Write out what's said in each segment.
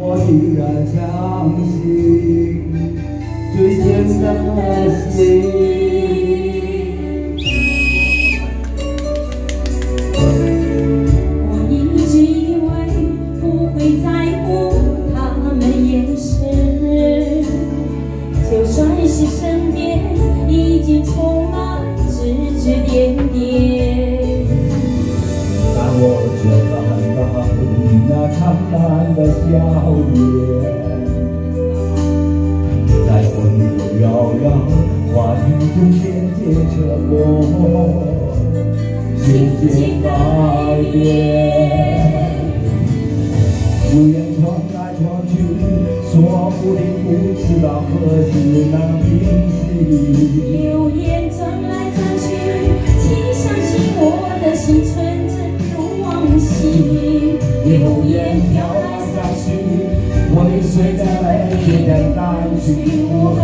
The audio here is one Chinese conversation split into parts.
我依然相信最简单的心，我一直以为不会在乎他们眼神，就算是身边已经充满。的笑颜，在纷纷扰扰，话语中渐渐沉默，渐渐改变。流言传来传去，说不定不知道何时能平息。流言传来传去，请相信我的心纯真如往昔。流言飘去无痕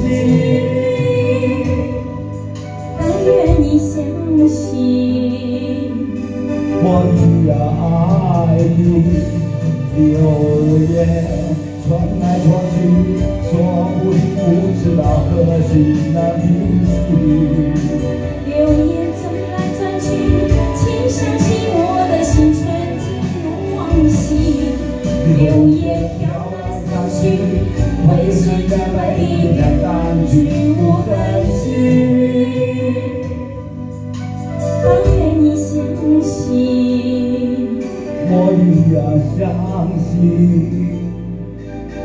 迹。但愿你相信，我依然爱你。流言传来传去，说不定不知道何时能平息。流言传来传去，请相信我的心纯真如往昔。流言飘来飘去，会随着每一天淡去无痕迹。但愿你相信，我依然相信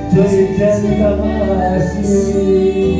最真的心。